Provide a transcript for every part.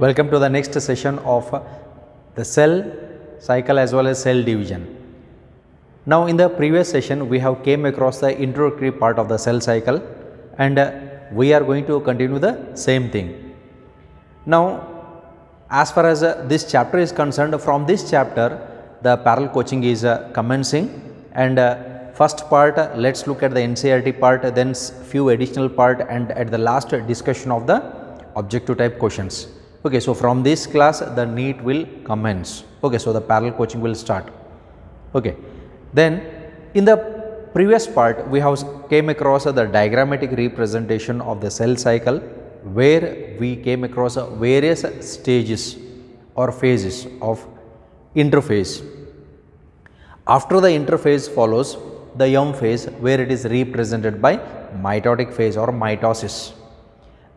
Welcome to the next session of the cell cycle as well as cell division. Now in the previous session we have came across the introductory part of the cell cycle and we are going to continue the same thing. Now as far as this chapter is concerned from this chapter the parallel coaching is commencing and first part let us look at the NCERT part then few additional part and at the last discussion of the objective type questions. Okay, so from this class the NEET will commence. Okay, so the parallel coaching will start. Okay. Then in the previous part we have came across the diagrammatic representation of the cell cycle where we came across various stages or phases of interphase. After the interphase follows the M phase where it is represented by mitotic phase or mitosis.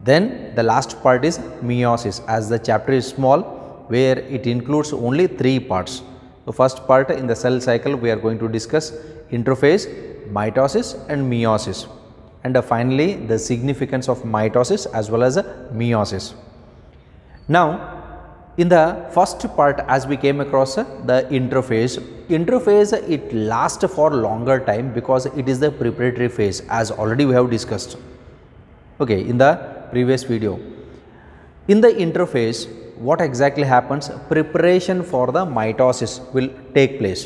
Then the last part is meiosis as the chapter is small where it includes only three parts. The first part in the cell cycle we are going to discuss interphase, mitosis and meiosis and uh, finally the significance of mitosis as well as uh, meiosis. Now in the first part as we came across uh, the interphase, interphase it lasts for longer time because it is the preparatory phase as already we have discussed okay, in the previous video. In the interphase what exactly happens preparation for the mitosis will take place.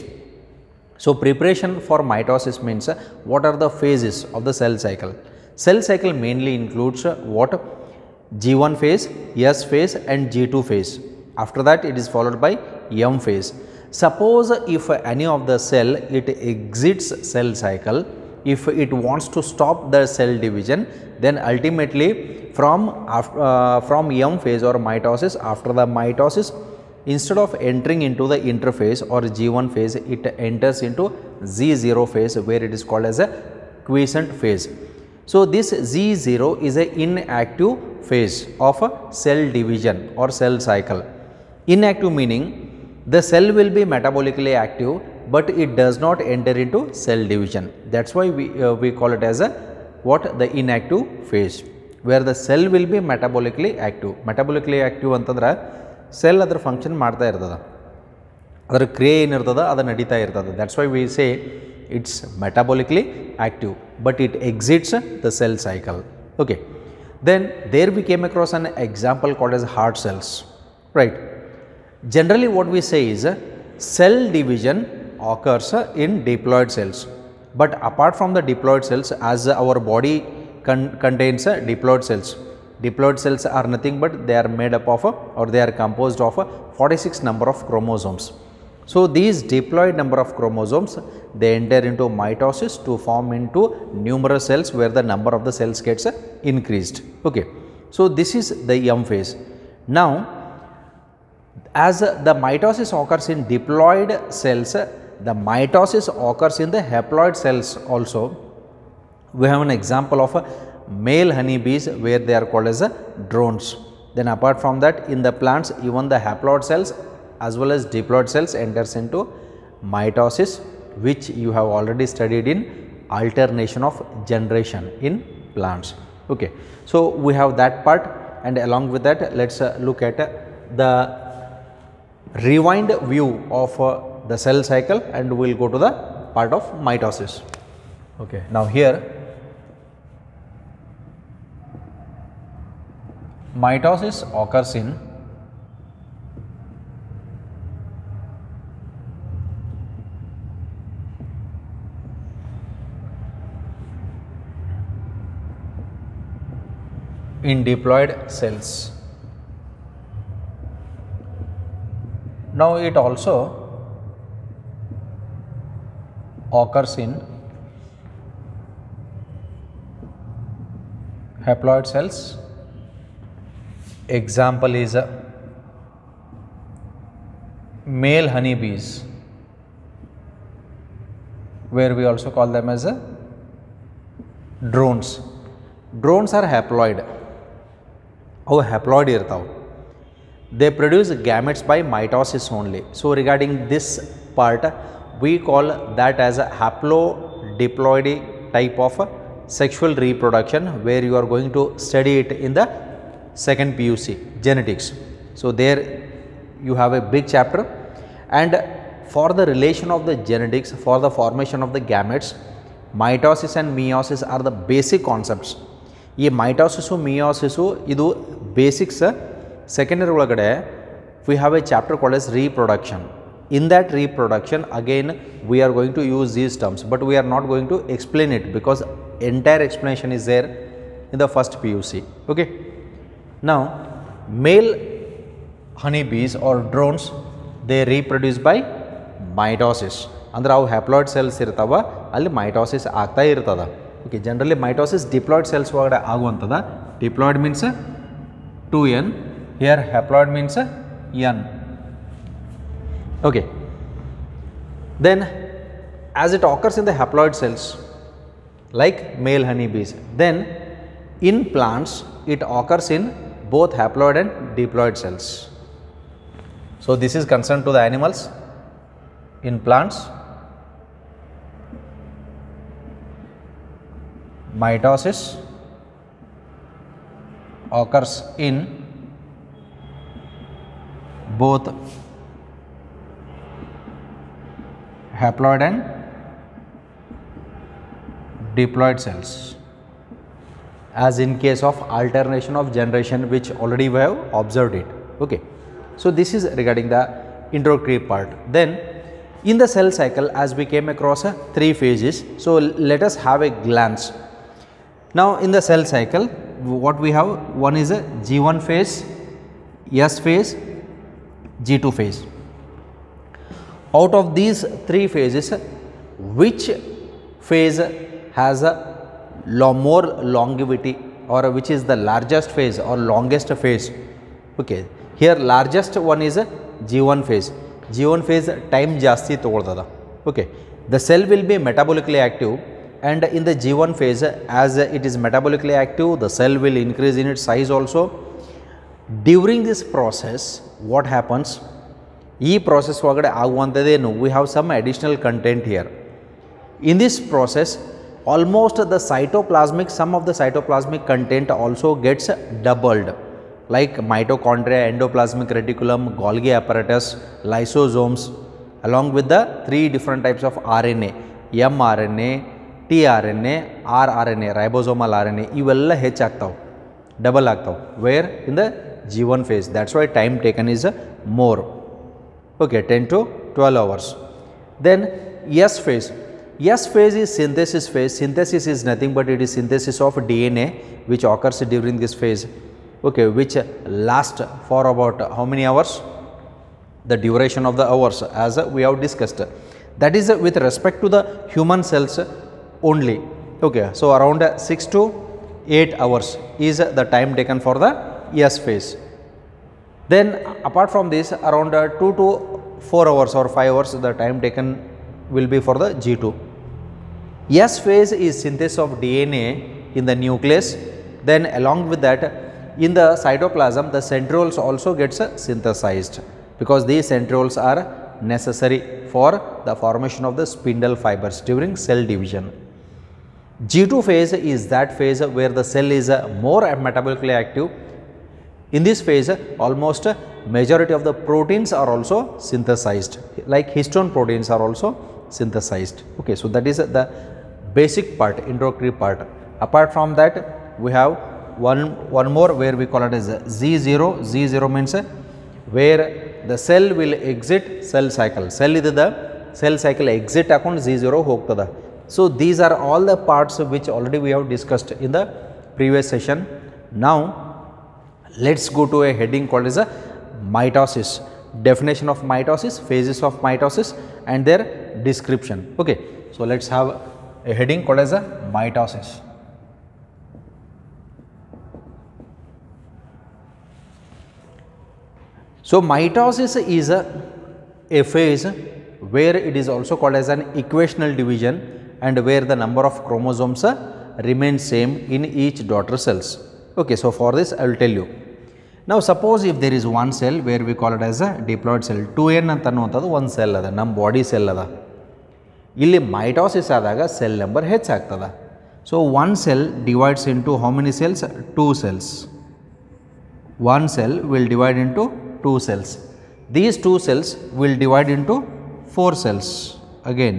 So, preparation for mitosis means uh, what are the phases of the cell cycle. Cell cycle mainly includes uh, what G1 phase, S phase and G2 phase. After that it is followed by M phase. Suppose if any of the cell it exits cell cycle, if it wants to stop the cell division then ultimately from after, uh, from M phase or mitosis after the mitosis instead of entering into the interphase or G1 phase it enters into G0 phase where it is called as a quiescent phase. So, this G0 is a inactive phase of a cell division or cell cycle. Inactive meaning the cell will be metabolically active, but it does not enter into cell division. That is why we, uh, we call it as a what the inactive phase where the cell will be metabolically active. Metabolically active ಅಂತಂದ್ರೆ cell ಅದ್ರ function ಮಾಡ್ತಾ ಇರ್ತದೆ ಅದರ ಕ್ರಿಯೆ ಏನಿರ್ತದೆ ಅದು ನಡೀತಾ ಇರ್ತದೆ that's why we say it's ಮೆಟಬಾಲಿಕ್ಲಿ active but it exits the cell cycle okay then there we came across an example called as heart cells right generally what we say is uh, cell division occurs in diploid cells. But apart from the diploid cells as our body con- contains diploid cells diploid cells are nothing but they are made up of or they are composed of uh, 46 number of chromosomes. So these diploid number of chromosomes they enter into mitosis to form into numerous cells where the number of the cells gets increased. Okay. So this is the m phase. Now as the mitosis occurs in diploid cells, the mitosis occurs in the haploid cells also. We have an example of uh, male honeybees where they are called as uh, drones. Then apart from that in the plants even the haploid cells as well as diploid cells enters into mitosis which you have already studied in alternation of generation in plants. Okay. So, we have that part and along with that let us uh, look at the rewind view of uh, the cell cycle and we will go to the part of mitosis. Okay. Now here mitosis occurs in in diploid cells. Now it also occurs in haploid cells. Example is uh, male honeybees where we also call them as uh, drones. Drones are haploid. Oh, haploid irtao. They produce gametes by mitosis only. So, regarding this part, we call that as a haplodiploidy type of uh, sexual reproduction where you are going to study it in the second PUC genetics. So, there you have a big chapter and for the relation of the genetics for the formation of the gametes mitosis and meiosis are the basic concepts ಈ mitosis meiosis ಇದು basics second year ಒಳಗಡೆ we have A chapter called as reproduction in that reproduction again we are going to use these terms but we are not going to explain it because entire explanation is there in the first PUC okay now male honeybees or drones they reproduce by mitosis andre how haploid cells irthava alli mitosis aagta irthada okay generally mitosis diploid cells hogade aguvantada diploid means 2n here haploid means n okay then as it occurs in the haploid cells like male honeybees then in plants it occurs in both haploid and diploid cells. So this is concerned to the animals in plants. Mitosis occurs in both haploid and diploid cells. As in case of alternation of generation which already we have observed it. Okay. So this is regarding the introductory part. Then in the cell cycle as we came across uh, three phases. So let us have a glance. Now in the cell cycle what we have one is a g1 phase s phase g2 phase out of these three phases which phase has a lo- more longevity or which is the largest phase or longest phase okay here largest one is a g1 phase g1 phase time ಜಾಸ್ತಿ ತಗೊಳ್ತದ okay the cell will be metabolically active and in the g1 phase as it is metabolically active the cell will increase in its size also during this process what happens ಈ process ಒಳಗಡೆ ಆಗುವಂಥದ್ದೇನು we have some additional content here in this process almost the cytoplasmic some of the cytoplasmic content also gets doubled like mitochondria endoplasmic reticulum Golgi apparatus lysosomes along with the three different types of RNA mRNA tRNA rRNA ribosomal R N A ಇವೆಲ್ಲ ಹೆಚ್ಚಾಗ್ತಾವೆ double ಆಗ್ತಾವೆ wear in the G one face that's why time taken is more okay 10 to 12 hours. Then s phase. S phase is synthesis phase. Synthesis is nothing but it is synthesis of dna which occurs during this phase. Okay which last for about how many hours? The duration of the hours as we have discussed. That is with respect to the human cells only. Okay so around 6 to 8 hours is the time taken for the s phase then apart from this around uh, 2 to 4 hours or 5 hours the time taken will be for the G2. S phase is synthesis of DNA in the nucleus then along with that in the cytoplasm the centrioles also gets uh, synthesized because these centrioles are necessary for the formation of the spindle fibers during cell division. G2 phase is that phase where the cell is uh, more metabolically active in this phase, almost majority of the proteins are also synthesized, like histone proteins are also synthesized. Okay, so that is the basic part, endocrine part. Apart from that, we have one, one more where we call it as G0. G0 means where the cell will exit cell cycle. Cell is the cell cycle exit account G0 hogtada. So, these are all the parts which already we have discussed in the previous session. Now, let's go to a heading called as a mitosis. Definition of mitosis phases of mitosis and their description. Okay so let's have a heading called as a mitosis. So mitosis is a, a phase where it is also called as an equational division and where the number of chromosomes remain same in each daughter cells. Okay so for this i will tell you now suppose if there is one cell where we call it as a diploid cell 2n ಅಂತ ಅನ್ನುವಂಥದ್ದು ಒಂದು cell ಅದ ನಮ್ಮ body cell ಅದ ಇಲ್ಲಿ mitosis ಆದಾಗ cell number ಹೆಚ್ಚಾಗ್ತದ so one cell divides into how many cells two cells one cell will divide into 2 cells. These 2 cells will divide into 4 cells again.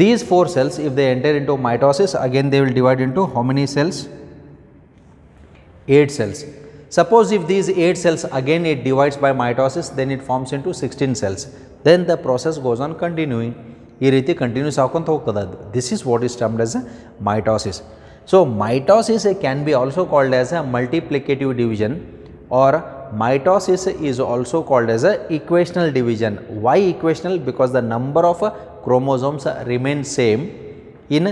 These 4 cells if they enter into mitosis again they will divide into how many cells? 8 cells. Suppose if these 8 cells again it divides by mitosis then it forms into 16 cells. Then the process goes on continuing. ಈ ರೀತಿ continuous ಹಾಕೊಂತ ಹೋಗ್ತದೆ ಅದು this is what is termed as mitosis so mitosis can be also called as a multiplicative division or mitosis is also called as a equational division. Why equational? Because the number of uh, chromosomes uh, remain same in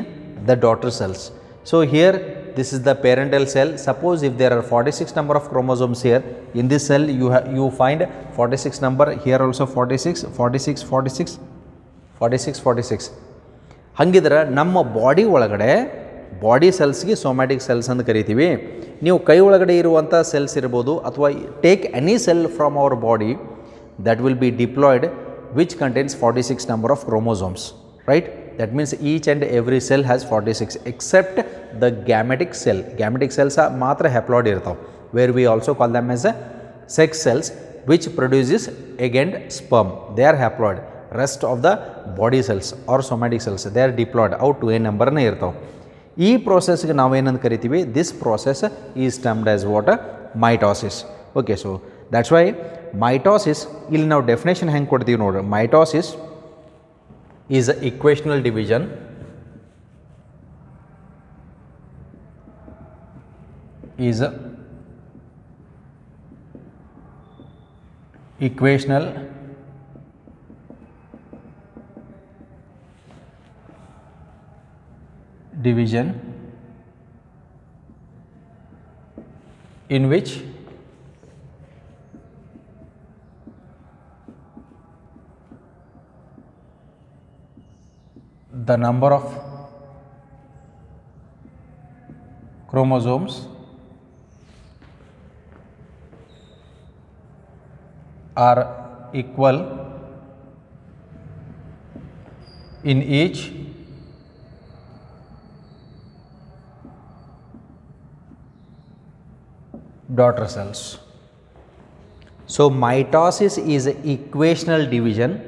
the daughter cells. So, here this is the parental cell. Suppose if there are 46 number of chromosomes here, in this cell you, you find 46 number, here also 46, 46, 46, 46, 46. ಹಂಗಿದ್ರೆ ನಮ್ಮ body ಒಳಗಡೆ body ಸೆಲ್ಸ್ಗೆ somatic cells ಅಂತ ಕರಿತೀವಿ ನೀವು ಕೈ ಒಳಗಡೆ ಇರುವಂಥ cells ಇರ್ಬೋದು ಅಥವಾ take any cell from our body that will be diploid which contains 46 number of chromosomes, right? That means each and every cell has 46 except the gametic cell. Gametic cells are matra haploid irthav, where we also call them as a sex cells which produces egg and sperm. They are haploid. Rest of the body cells or somatic cells, they are diploid out to a number E process ಈ ಪ್ರೋಸೆಸ್ಗೆ ನಾವೇನಂತ ಕರಿತೀವಿ this process is termed as what Mitosis. Okay, so that's why mitosis ಇಲ್ಲಿ ನಾವು definition ಹೆಂಗೆ ಕೊಡ್ತೀವಿ ನೋಡ್ರಿ mitosis is a ಇಕ್ವೇಷನಲ್ division is a equational division in which the number of chromosomes. Are equal in each daughter cells. So, mitosis is equational division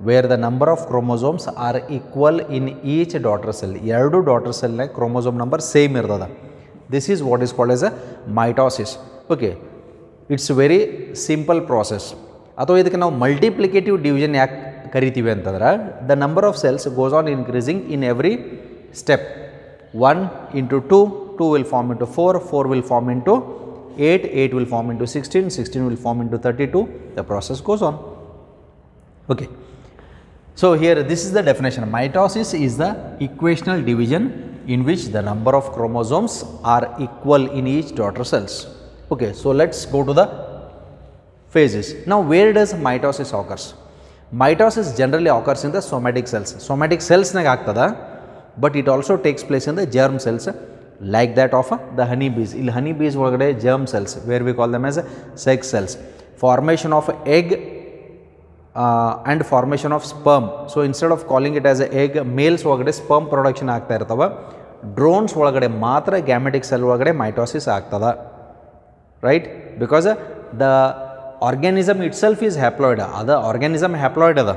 where the number of chromosomes are equal in each daughter cell. ಎರಡು daughter cell ನ chromosome number same ಇರ್ತದ. This is what is called as a mitosis. Okay. It's very simple process ಅಥವಾ ಇದಕ್ಕೆ ನಾವು multiplicative division ಯಾಕೆ ಕರಿತೀವಿ ಅಂತಂದ್ರೆ the number of cells goes on increasing in every step one into two to will form into four four will form into eight eight will form into sixteen sixteen will form into thirty to the process goes on okay So, here this is the definition mitosis is the equational division in which the number of chromosomes are equal in each daughter cells. Okay, so let us go to the phases. Now, where does mitosis occurs? Mitosis generally occurs in the somatic cells. Somatic cells ನಾಗ ಆಗ್ತದ but it also takes place in the germ cells like that of uh, the honey bees. ಇಲ್ಲಿ honey bees ಒಳಗಡೆ germ cells where we call them as uh, sex cells. Formation of egg uh, and formation of sperm. So, instead of calling it as a egg, mails ಒಳಗಡೆ sperm production ಆಗ್ತಾ ಇರ್ತವೆ drones ಒಳಗಡೆ ಮಾತ್ರ ಗ್ಯಾಮೆಟಿಕ್ cell ಒಳಗಡೆ mitosis ಆಗ್ತದ right because the organism it self is haploid ಅದ organism haploid ಅದ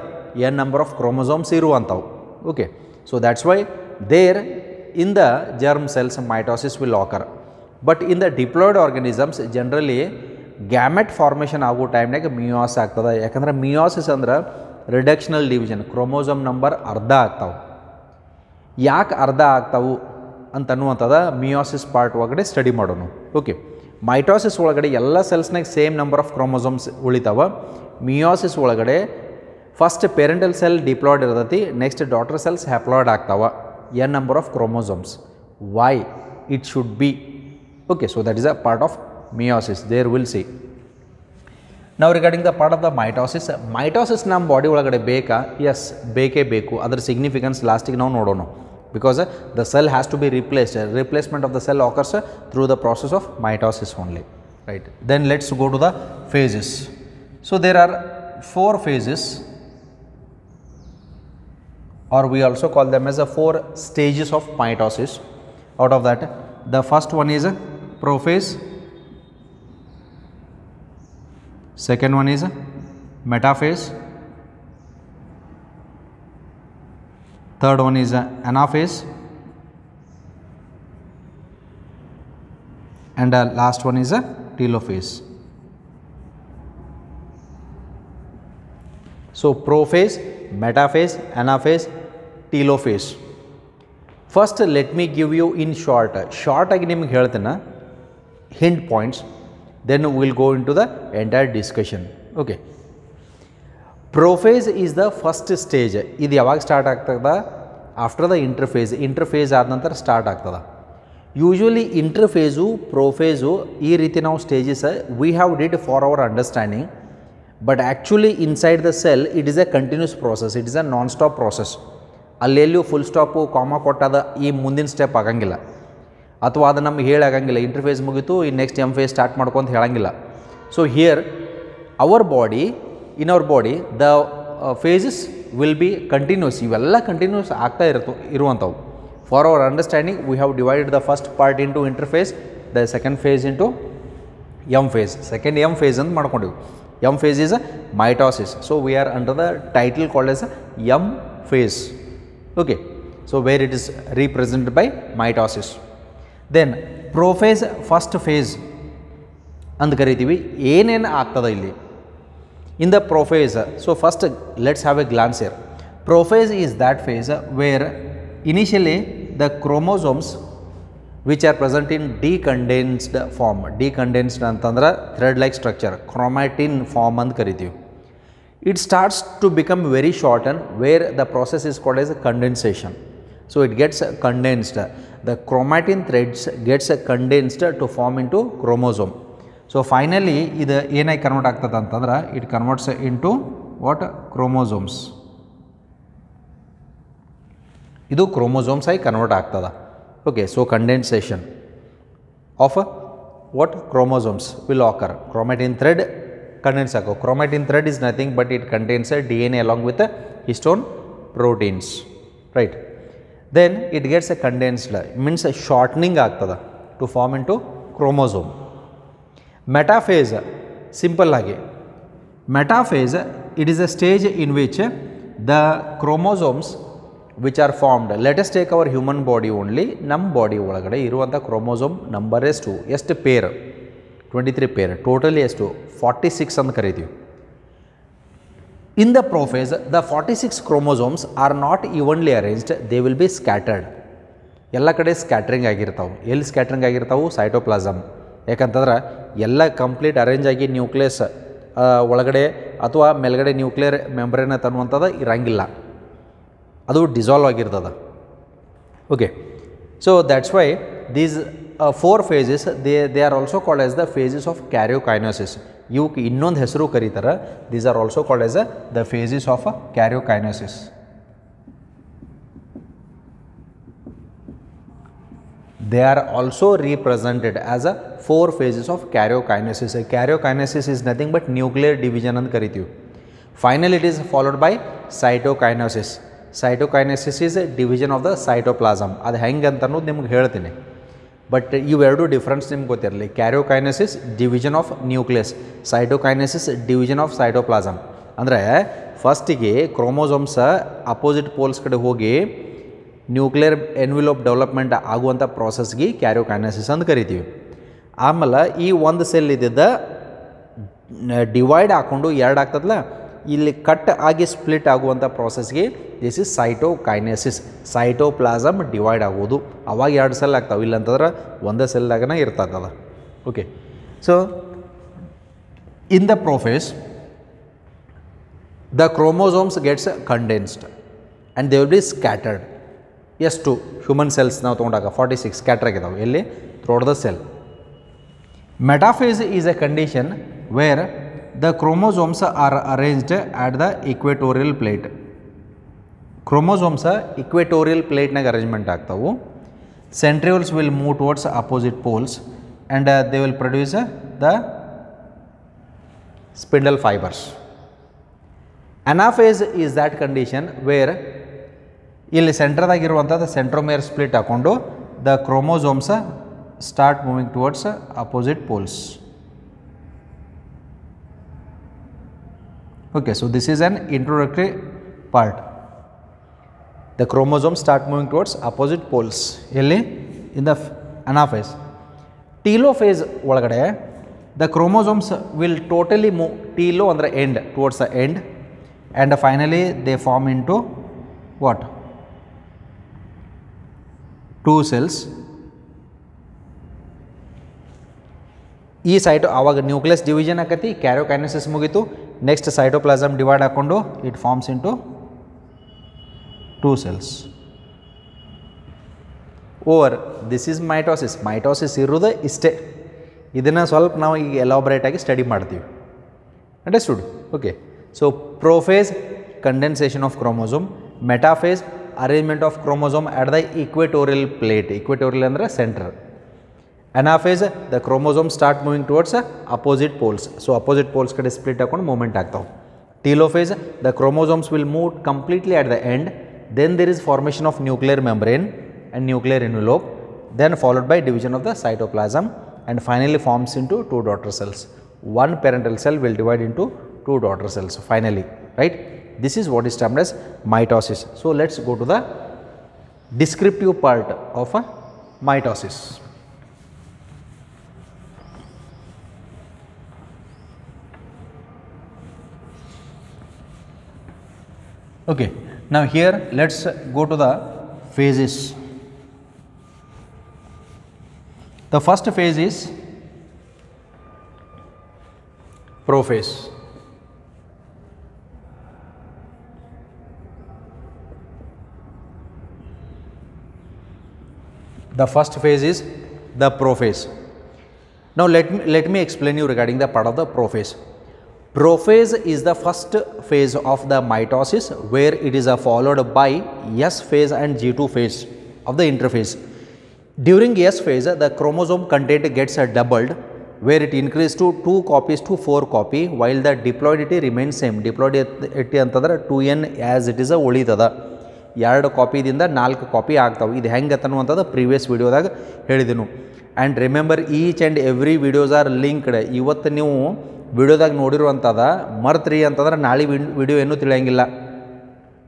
N number of chromosomes ಇರುವಂಥವು okay so that's why there in the germ cells mitosis will ಆಕರ್ but in the diploid organisms generally gamete formation ಆಗೋ ಟೈಮ್ನಾಗ ಮಿಯಾಸ್ ಆಗ್ತದೆ. ಯಾಕಂದ್ರೆ meiosis ಅಂದ್ರೆ reductional division chromosome number ಅರ್ಧ ಆಗ್ತಾವೆ. ಯಾಕೆ ಅರ್ಧ ಆಗ್ತಾವು ಅಂತ ಅನ್ನುವಂಥದ್ದು ಮಿಯೋಸಿಸ್ ಪಾರ್ಟ್ ಒಳಗಡೆ ಸ್ಟಡಿ ಮಾಡೋಣ ಓಕೆ ಮೈಟೋಸಿಸ್ ಒಳಗಡೆ ಎಲ್ಲ ಸೆಲ್ಸ್ನಾಗ ಸೇಮ್ ನಂಬರ್ ಆಫ್ ಕ್ರೋಮೋಸೋಮ್ಸ್ ಉಳಿತಾವ. ಮಿಯೋಸಿಸ್ ಒಳಗಡೆ ಫಸ್ಟ್ ಪೇರೆಂಟಲ್ ಸೆಲ್ ಡಿಪ್ಲಾಯ್ಡ್ ಇರ್ತೈತಿ ನೆಕ್ಸ್ಟ್ ಡಾಟರ್ ಸೆಲ್ಸ್ ಹ್ಯಾಪ್ಲಾಯ್ಡ್ ಆಗ್ತಾವ. N number of chromosomes why it should be okay so that is a part of meiosis there will see ನಾವು regarding the part of the mitosis mitosis ನಮ್ಮ body ಒಳಗಡೆ ಬೇಕಾ S ಬೇಕೇ ಬೇಕು ಅದರ significance ಲಾಸ್ಟಿಗೆ ನಾವು ನೋಡೋಣ because the cell has to B replaced replacement of the cell occurs through the process of mitosis only right then let's go to the phases so there are four phases or we also call them as the four stages of mitosis out of that the first one is prophase second one is metaphase third one is anaphase and uh, last one is a telophase so prophase metaphase anaphase telophase first let me give you in short ಶಾರ್ಟಾಗಿ ನಿಮ್ಗೆ ಹೇಳ್ತೇನೆ hint points then will go into the entire discussion okay prophase is the first stage ಇದು ಯಾವಾಗ start ಆಗ್ತದ? After the interface interface ಆದ ನಂತರ start ಆಗ್ತದ. Usually interphase ಪ್ರೊಫೇಸು ಈ ರೀತಿ ನಾವು stages we have did for our understanding but actually inside the cell it is a continuous process it is a non stop process ಅಲ್ಲೆಲ್ಲೂ full stop comma ಕೊಟ್ಟದ ಈ ಮುಂದಿನ step ಆಗಂಗಿಲ್ಲ. ಅಥವಾ ಅದು ನಮ್ಗೆ ಹೇಳಾಗಂಗಿಲ್ಲ ಇಂಟರ್ಫೇಸ್ ಮುಗೀತು, ಈ ನೆಕ್ಸ್ಟ್ ಎಂ ಫೇಸ್ ಸ್ಟಾರ್ಟ್ ಮಾಡ್ಕೊಂತ ಹೇಳಂಗಿಲ್ಲ. So here our body in our body the phases will be continuous ಇವೆಲ್ಲ ಕಂಟಿನ್ಯೂಸ್ ಆಗ್ತಾ ಇರ್ತು, ಇರುವಂಥವು. For our understanding we have divided the first part into interphase the second phase into M phase second M phase ಅಂತ ಮಾಡ್ಕೊಂಡಿವಿ. M phase is a mitosis so we are under the title called as M phase okay so where it is represent by mitosis. then prophase first phase ಅಂತ ಕರಿತೀವಿ ಏನೇನು ಆಗ್ತದೆ ಇಲ್ಲಿ in the prophase so first let's have a glance here prophase is that phase where initially the chromosomes which are present in ಡಿಕಂಡೆನ್ಸ್ಡ್ form ಡಿಕಂಡೆನ್ಸ್ಡ್ ಅಂತಂದ್ರೆ thread like structure chromatin form ಅಂತ ಕರಿತೀವಿ it starts to become very shortened where the process is called as a condensation so it gets condensed the chromatin threads gets condensed to form into chromosome so finally ಇದು ಏನಾಗಿ convert ಆಗ್ತದೆ ಅಂತಂದ್ರೆ it converts into what chromosomes ಇದು chromosomes ಆಗಿ convert ಆಗ್ತದ okay so condensation of what chromosomes will ಆಕರ್ chromatin thread condense ago. Chromatin thread is nothing but it contains a DNA along with the histone proteins, right. Then it gets a condensed means a shortening ಆಗ್ತದೆ to form into chromosome metaphase simple ಆಗಿ. Metaphase it is a stage in which the chromosomes which are formed let us take our human body only ನಮ್ಮ body ಒಳಗಡೆ ಇರುವಂಥ chromosome number ಎಷ್ಟು? ಎಷ್ಟು pair twenty three pair totally ಎಷ್ಟು? Forty six ಅಂತ ಕರಿತೀವಿ. ಇನ್ the prophase the forty six chromosomes R not evenly arranged they will be scattered ಎಲ್ಲ ಕಡೆ ಸ್ಕ್ಯಾಟ್ರಿಂಗ್ ಆಗಿರ್ತಾವೆ ಎಲ್ಲಿ ಸ್ಕ್ಯಾಟ್ರಿಂಗ್ ಆಗಿರ್ತಾವೆ ಸೈಟೋಪ್ಲಾಸಮ್ ಯಾಕಂತಂದ್ರೆ ಎಲ್ಲ ಕಂಪ್ಲೀಟ್ ಅರೇಂಜ್ ಆಗಿ ನ್ಯೂಕ್ಲಿಯಸ್ ಒಳಗಡೆ ಅಥವಾ ಮೇಲ್ಗಡೆ ನ್ಯೂಕ್ಲಿಯರ್ ಮೆಂಬ್ರೇನ ತನ್ನುವಂಥದ್ದು ಇರಂಗಿಲ್ಲ ಅದು ಡಿಸಾಲ್ವ್ ಆಗಿರ್ತದೆ okay so that's why these four phases they they are also called as the phases of ಕ್ಯಾರಿಯೋಕೈನೋಸಿಸ್ ಇವಕ್ಕೆ ಇನ್ನೊಂದು ಹೆಸರು ಕರೀತಾರೆ these are also called as a the phases of karyokinesis they are also represented as a four phases of karyokinesis. Karyokinesis is nothing but nuclear division ಅಂತ ಕರಿತೀವಿ Finally, it is followed by cytokinesis. Cytokinesis is a division of the cytoplasm. ಅದು ಹೆಂಗೆ ಅಂತ ಅನ್ನೋದು ನಿಮ್ಗೆ ಹೇಳ್ತೀನಿ but ಇವೆರಡು difference ನಿಮ್ಗೆ ಗೊತ್ತಿರಲಿ. Karyokinesis division of nucleus cytokinesis division of cytoplasm ಅಂದರೆ ಫಸ್ಟಿಗೆ ಕ್ರೋಮೋಸೋಮ್ಸ ಅಪೋಸಿಟ್ ಪೋಲ್ಸ್ ಕಡೆ ಹೋಗಿ ನ್ಯೂಕ್ಲಿಯರ್ ಎನ್ವಿಲೋಪ್ ಡೆವಲಪ್ಮೆಂಟ್ ಆಗುವಂಥ ಪ್ರಾಸೆಸ್ಗೆ ಕ್ಯಾರಿಯೋಕೈನಸಿಸ್ ಅಂತ ಕರಿತೀವಿ. ಆಮೇಲೆ ಈ ಒಂದು ಸೆಲ್ ಇದ್ದಿದ್ದ ಡಿವೈಡ್ ಹಾಕ್ಕೊಂಡು ಎರಡು ಆಗ್ತದಲ್ಲ? ಇಲ್ಲಿ ಕಟ್ ಆಗಿ ಸ್ಪ್ಲಿಟ್ ಆಗುವಂಥ ಪ್ರಾಸೆಸ್ಗೆ this is cytokinesis cytoplasm divide ಆಗೋದು ಅವಾಗ ಎರಡು ಸೆಲ್ ಆಗ್ತಾವೆ. ಇಲ್ಲಂತಂದ್ರೆ ಒಂದೇ ಸೆಲ್ದಾಗನ ಇರ್ತದ okay so in the prophase the chromosomes gets condensed and they will be scattered ಎಷ್ಟು ಹ್ಯೂಮನ್ ಸೆಲ್ಸ್ ನಾವು ತೊಗೊಂಡಾಗ ಫಾರ್ಟಿ ಸಿಕ್ಸ್ ಸ್ಕ್ಯಾಟರ್ ಆಗಿದಾವೆ. ಎಲ್ಲಿ? Throughout the cell metaphase is a condition where the chromosomes are arranged at the equatorial plate chromosomes equatorial ಪ್ಲೇಟ್ನಾಗ arrangement ಆಗ್ತಾವು centrioles will move towards opposite poles and they will produce the spindle fibres anaphase is that condition where ಇಲ್ಲಿ ಸೆಂಟ್ರದಾಗಿರುವಂಥದ್ದು centromere split ಹಾಕ್ಕೊಂಡು the chromosomes start moving towards uh, opposite Okay, so this is an introductory part. The chromosomes start moving towards opposite poles. ಎಲ್ಲಿ in the anaphase. Telophase ಒಳಗಡೆ the chromosomes will totally move telo ಅಂದರೆ end towards the end and finally they form into what? Two cells ಈ ಸೈಟೋ ಆವಾಗ nucleus division ಆಕತಿ karyokinesis ಮುಗೀತು next cytoplasm divide ಹಾಕ್ಕೊಂಡು it forms into two cells over this is mitosis mitosis ಇರೋದು ಇಷ್ಟೇ. ಇದನ್ನು ಸ್ವಲ್ಪ ನಾವು ಈಗ ಎಲಾಬ್ರೇಟಾಗಿ ಸ್ಟಡಿ ಮಾಡ್ತೀವಿ. Understood okay so prophase condensation of chromosome metaphase arrangement of chromosome at the equatorial plate equatorial ಅಂದರೆ centre anaphase the chromosome start moving towards opposite poles so opposite poles ಕಡೆ ಸ್ಪ್ಲಿಟ್ ಹಾಕೊಂಡು ಮೂವ್ಮೆಂಟ್ ಆಗ್ತಾವೆ telophase the chromosomes will move completely at the end then there is formation of nuclear membrane and nuclear ಇನ್ಯುಲೋಪ್ then followed by division of the cytoplasm and finally forms into two daughter cells one ಪೆರೆಂಟಲ್ cell will divide into two daughter cells finally right this is what is termed as mitosis so let's go to the descriptive part of a mitosis Okay now here let's go to the phases. The first phase is prophase the first phase is the prophase now let me let me explain you regarding the part of the prophase prophase is the first phase of the mitosis where it is uh, followed by s phase and g2 phase of the interphase during s phase the chromosome content gets uh, doubled where it increases to 2 copies to 4 copy while the diploidity remains same diploidity ಅಂತಂದ್ರೆ 2n as it is a ಉಳಿತದ ಎರಡು ಕಾಪಿದಿಂದ ನಾಲ್ಕು copy ಆಗ್ತಾವೆ ಇದು ಹೆಂಗೆ ಅನ್ನುವಂಥದ್ದು previous ವಿಡಿಯೋದಾಗ ಹೇಳಿದೆನು and remember each and every videos are linked ಇವತ್ತು ನೀವು ವಿಡಿಯೋದಾಗ ನೋಡಿರುವಂಥದ, ಮರ್ತ್ರಿ ಅಂತಂದ್ರೆ ನಾಳೆ ವಿಡಿಯೋ ಏನೂ ತಿಳಿಯಂಗಿಲ್ಲ.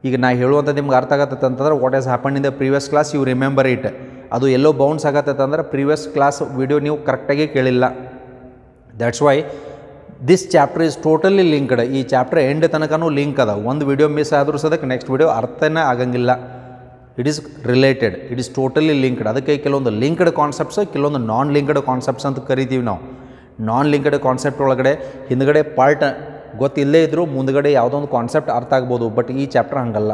ಈಗ ನಾ ಹೇಳುವಂಥ ನಿಮ್ಗೆ ಅರ್ಥ ಆಗತ್ತೆ ಅಂತಂದ್ರೆ what as happen in the previous class you remember it ಅದು ಎಲ್ಲೋ ಬೌನ್ಸ್ ಆಗತ್ತೆ ಅಂದ್ರೆ ಪ್ರೀವಿಯಸ್ ಕ್ಲಾಸ್ ವಿಡಿಯೋ ನೀವು ಕರೆಕ್ಟಾಗಿ ಕೇಳಿಲ್ಲ. That's why this chapter is totally linked ಈ ಚಾಪ್ಟರ್ ಎಂಡ್ ತನಕನೂ ಲಿಂಕ್ ಅದ. ಒಂದು ವಿಡಿಯೋ ಮಿಸ್ ಆದರೂ ಸದಕ್ಕೆ ನೆಕ್ಸ್ಟ್ ವಿಡಿಯೋ ಅರ್ಥನೇ ಆಗಂಗಿಲ್ಲ. It is related it is totally linked ಅದಕ್ಕೆ ಕೆಲವೊಂದು ಲಿಂಕ್ಡ್ ಕಾನ್ಸೆಪ್ಟ್ಸ್ ಕೆಲವೊಂದು ನಾನ್ ಲಿಂಕ್ಡ್ ಕಾನ್ಸೆಪ್ಟ್ಸ್ ಅಂತ ಕರಿತೀವಿ ನಾವು. ನಾನ್ ಲಿಂಕ್ಡ್ ಕಾನ್ಸೆಪ್ಟ್ ಒಳಗಡೆ, ಹಿಂದ್ಗಡೆ ಪಾರ್ಟ್ ಗೊತ್ತಿಲ್ಲೇ ಇದ್ದರೂ ಮುಂದ್ಗಡೆ ಯಾವುದೋ ಒಂದು ಕಾನ್ಸೆಪ್ಟ್ ಅರ್ಥ ಆಗ್ಬೋದು ಬಟ್ ಈ ಚಾಪ್ಟರ್ ಹಂಗಲ್ಲ.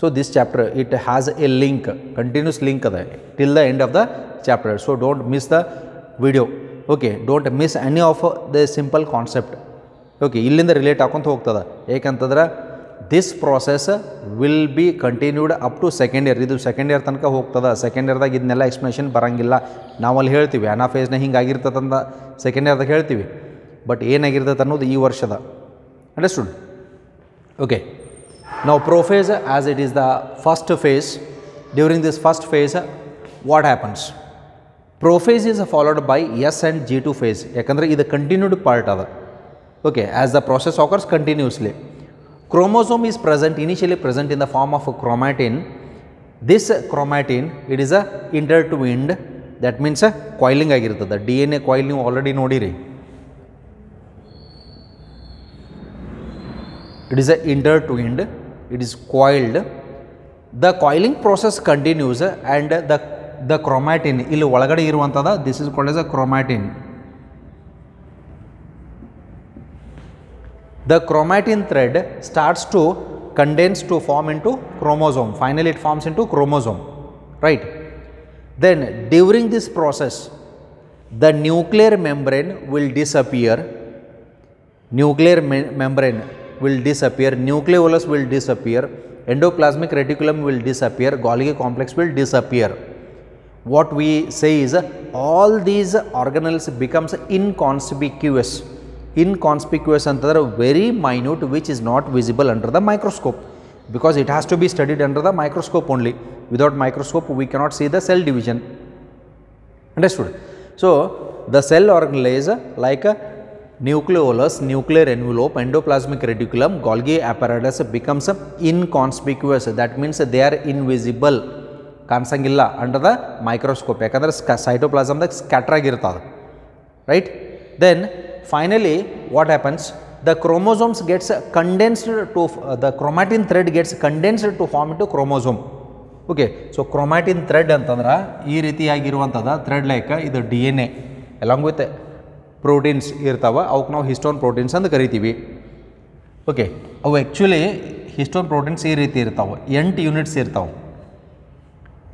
So this chapter it has a link continuous link ಅದ till the end of the chapter so don't miss the video okay don't miss any of the simple concept okay ಇಲ್ಲಿಂದ relate ಹಾಕೊಂತ ಹೋಗ್ತದೆ. ಏಕಂತಂದ್ರೆ this process will be continued up to second year ಇದು second year ತನಕ ಹೋಗ್ತದೆ. Second ಇಯರ್ದಾಗ ಇದನ್ನೆಲ್ಲ explanation ಬರಂಗಿಲ್ಲ. ನಾವಲ್ಲಿ ಹೇಳ್ತೀವಿ, ಅನಾಫೇಸ್ನ ಹಿಂಗೆ ಆಗಿರ್ತದಂತ ಸೆಕೆಂಡ್ ಇಯರ್ದಾಗ ಹೇಳ್ತೀವಿ. ಬಟ್ ಏನಾಗಿರ್ತದೆ ಅನ್ನೋದು ಈ ವರ್ಷದ. ಅಂಡರ್ಸ್ಟುಡ್ ಓಕೆ ನಾವು prophase as it is the first phase during this first phase what happens prophase is followed by S and G two phase ಯಾಕಂದರೆ ಇದು ಕಂಟಿನ್ಯೂಡ್ ಪಾರ್ಟ್ ಅದ. Okay as the process occurs continuously chromosome is present initially present in the form of chromatin this chromatin it is a inter to wind that means coiling ಆಗಿರ್ತದೆ D N A coil ನೀವು already ನೋಡಿರಿ it is a intertwined it is coiled the coiling process continues and the the chromatin ಇಲ್ಲಿ ಒಳಗಡೆ ಇರುವಂಥದ್ದು this is called as a chromatin The chromatin thread starts to condense to form into chromosome. Finally it forms into chromosome right? Then during this process the nuclear membrane will disappear. Nuclear me- membrane will disappear, nucleolus will disappear, endoplasmic reticulum will disappear, Golgi complex will disappear. What we say is all these organelles becomes inconspicuous Inconspicuous ಅಂತಂದ್ರೆ very minute which is not visible under the microscope because it has to be studied under the microscope only. Without microscope we cannot see the cell division. Understood? So, the cell organelle is like a nucleolus, nuclear envelope, endoplasmic reticulum, Golgi apparatus becomes inconspicuous. That means they are invisible. ಕಾಣಿಸಂಗಿಲ್ಲ under the microscope ಯಾಕಂದ್ರೆ ಸ್ಕ ಸೈಟೋಪ್ಲಾಸಮ್ದಾಗ ಸ್ಕ್ಯಾಟ್ರ್ ಆಗಿರ್ತದೆ right then finally what happens the chromosomes gets condensed to the chromatin thread gets condensed to form to chromosome okay so chromatin thread ಅಂತಂದ್ರೆ ಈ ರೀತಿಯಾಗಿರುವಂಥದ್ದು thread like ಇದು D N A along with proteins ಇರ್ತಾವೆ ಅವಕ್ಕೆ ನಾವು histone proteins ಅಂತ ಕರಿತೀವಿ. Okay ಅವು ಆ್ಯಕ್ಚುಲಿ ಹಿಸ್ಟೋನ್ ಪ್ರೋಟೀನ್ಸ್ ಈ ರೀತಿ ಇರ್ತಾವೆ, ಎಂಟು ಯೂನಿಟ್ಸ್ ಇರ್ತಾವೆ.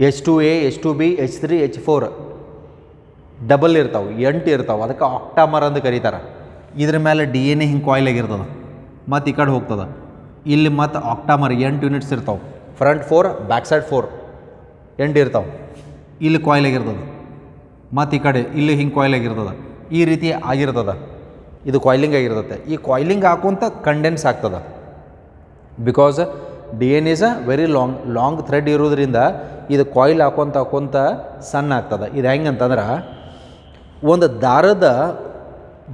H two A H two B H three H four double ಇರ್ತಾವೆ, ಎಂಟು ಇರ್ತಾವೆ, ಅದಕ್ಕೆ ಆಕ್ಟಾಮರ್ ಅಂತ ಕರೀತಾರೆ. ಇದ್ರ ಮೇಲೆ ಡಿ ಎನ್ ಎ ಹಿಂಗೆ ಕಾಯಿಲ್ ಆಗಿರ್ತದೆ ಮತ್ತು ಈ ಕಡೆ ಹೋಗ್ತದೆ. ಇಲ್ಲಿ ಮತ್ತು ಆಕ್ಟಾಮರ್ ಎಂಟು ಯೂನಿಟ್ಸ್ ಇರ್ತಾವೆ front four back side four ಎಂಟು ಇರ್ತಾವೆ. ಇಲ್ಲಿ ಕಾಯಿಲ್ ಆಗಿರ್ತದೆ ಮತ್ತು ಈ ಕಡೆ ಇಲ್ಲಿ ಹಿಂಗೆ ಕಾಯಿಲ್ ಆಗಿರ್ತದೆ ಈ ರೀತಿ ಆಗಿರ್ತದೆ, ಇದು ಕಾಯ್ಲಿಂಗ್ ಆಗಿರ್ತದೆ ಈ ಕಾಯ್ಲಿಂಗ್ ಹಾಕುವಂಥ ಕಂಡೆನ್ಸ್ ಆಗ್ತದೆ. Because D N is a very long long thread ಇರೋದ್ರಿಂದ ಇದು ಕಾಯಿಲ್ ಹಾಕೊಂತ ಹಾಕೊಂತ ಸಣ್ಣ ಆಗ್ತದೆ. ಇದು ಹೆಂಗೆ ಅಂತಂದ್ರೆ ಒಂದು ದಾರದ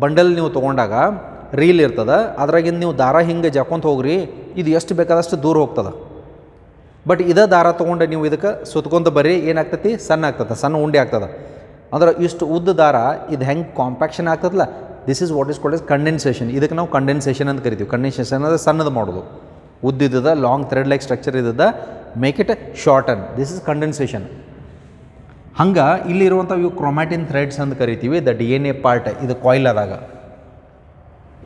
ಬಂಡಲ್ ನೀವು ತೊಗೊಂಡಾಗ ರೀಲ್ ಇರ್ತದೆ, ಅದ್ರಾಗಿಂದ ನೀವು ದಾರ ಹಿಂಗೆ ಜಾಕೊಂತ ಹೋಗ್ರಿ, ಇದು ಎಷ್ಟು ಬೇಕಾದಷ್ಟು ದೂರ ಹೋಗ್ತದೆ. ಬಟ್ ಇದ ದಾರ ತೊಗೊಂಡು ನೀವು ಇದಕ್ಕೆ ಸುತ್ಕೊಂತ ಬರ್ರಿ, ಏನಾಗ್ತತಿ? ಸಣ್ಣ ಆಗ್ತದೆ, ಸಣ್ಣ ಉಂಡೆ ಆಗ್ತದೆ. ಅಂದ್ರೆ ಇಷ್ಟು ಉದ್ದ ದಾರ, ಇದು ಹೆಂಗೆ ಕಾಂಪ್ಯಾಕ್ಷನ್ ಆಗ್ತದಲ್ಲ this is what is called is condensation ಇದಕ್ಕೆ ನಾವು ಕಂಡೆನ್ಸೇಷನ್ ಅಂತ ಕರಿತೀವಿ. ಕಂಡೆನ್ಸೇಷನ್ ಅಂದರೆ ಸಣ್ಣದು ಮಾಡೋದು. ಉದ್ದಿದ್ದದ long thread like structure ಇದ್ದದ make it shorten this is condensation ಹಂಗೆ ಇಲ್ಲಿರುವಂಥ ಇವು ಕ್ರೊಮ್ಯಾಟಿನ್ ಥ್ರೆಡ್ಸ್ ಅಂತ ಕರಿತೀವಿ, the D N A part, ಇದು ಕಾಯಿಲ್ ಆದಾಗ.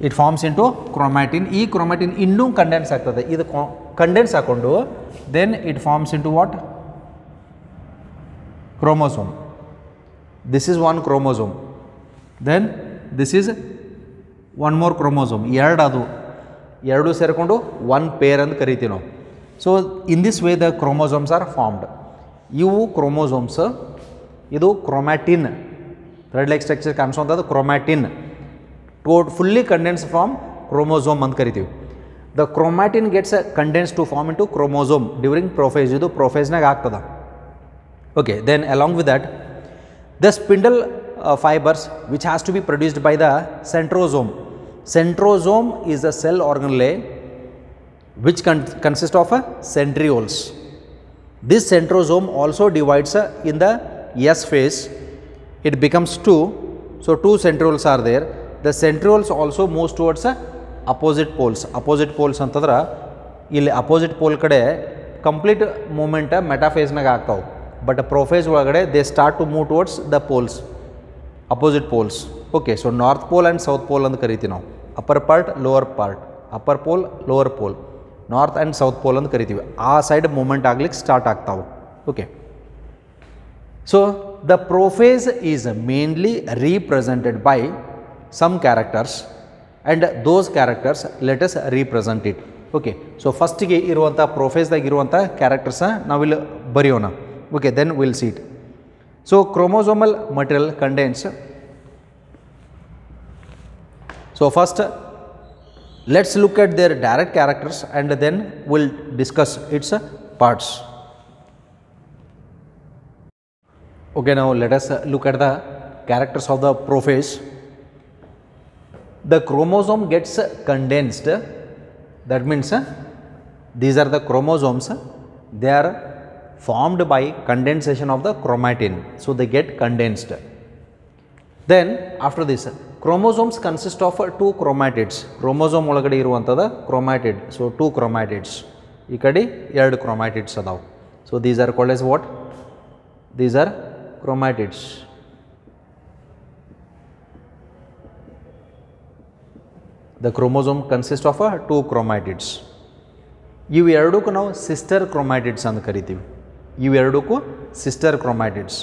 ಇಟ್ ಫಾರ್ಮ್ಸ್ ಇಂಟು ಕ್ರೊಮ್ಯಾಟಿನ್ ಈ ಕ್ರೊಮ್ಯಾಟಿನ್ ಇನ್ನೂ ಕಂಡೆನ್ಸ್ ಆಗ್ತದೆ. ಇದು ಕಂಡೆನ್ಸ್ ಹಾಕ್ಕೊಂಡು then it forms into what chromosome this is one chromosome then this is one more chromosome ಎರಡು ಅದು ಎರಡು ಸೇರಿಕೊಂಡು ಒನ್ ಪೇರ್ ಅಂತ ಕರಿತೀವಿ ನಾವು so in this way the chromosomes are formed ಇವು ಕ್ರೋಮೋಸೋಮ್ಸ್ ಇದು ಕ್ರೊಮ್ಯಾಟಿನ್ ಥ್ರೆಡ್ ಲೈಕ್ ಸ್ಟ್ರಕ್ಚರ್ ಕಾಣಿಸುವಂಥದ್ದು chromatin ಟೋಟ್ fully condense from chromosome ಅಂತ ಕರಿತೀವಿ the chromatin gets condense to form into chromosome during prophase ಇದು ಪ್ರೊಫೇಸ್ನಾಗ ಆಗ್ತದೆ okay then along with that the spindle uh, fibers which has to be produced by the centrosome centrosome is the cell organelle which con- consists of uh, centrioles this centrosome also divides uh, in the s phase it becomes two. So two centrioles are there. The centrioles also moves towards uh, opposite poles opposite poles ಅಂತಂದ್ರೆ ಇಲ್ಲಿ opposite pole ಕಡೆ complete moment ಮೆಟಾಫೇಸ್ನಾಗ ಆಗ್ತಾವೆ. But prophase ಒಳಗಡೆ they start to move towards the poles opposite poles okay so north pole and south pole ಅಂತ ಕರಿತೀವಿ ನಾವು. Upper part lower part upper pole lower pole north and south pole ಅಂತ ಕರಿತೀವಿ. ಆ side moment ಆಗ್ಲಿಕ್ಕೆ start ಆಗ್ತಾವೆ. Okay so the prophase is mainly represented by some characters and those characters lettuce represent it okay so ಫಸ್ಟಿಗೆ ಇರುವಂಥ ಪ್ರೊಫೇಸ್ದಾಗ ಇರುವಂಥ ಕ್ಯಾರೆಕ್ಟರ್ಸ ನಾವಿಲ್ಲಿ ಬರೆಯೋಣ okay then will seat so chromosomal material contains so first let's look at their direct characters and then we'll discuss its uh, Okay, now let us uh, look at the characters of the prophase. The chromosome gets uh, condensed. That means uh, these are the chromosomes. They are formed by condensation of the chromatin. So they get condensed. Then after this, chromosomes consist of uh, two chromatids. Chromosome ಒಳಗಡೆ ಇರುವಂಥದ್ದು chromatid. So two chromatids. ಈ ಕಡೆ ಎರಡು chromatids ಅದಾವೆ. So these are called as what? These are chromatids. The chromosome consists of a two chromatids. ಇವು ಎರಡಕ್ಕೂ ನಾವು sister chromatids ಅಂತ ಕರಿತೀವಿ ಇವೆರಡಕ್ಕೂ ಸಿಸ್ಟರ್ ಕ್ರೊಮ್ಯಾಟಿಡ್ಸ್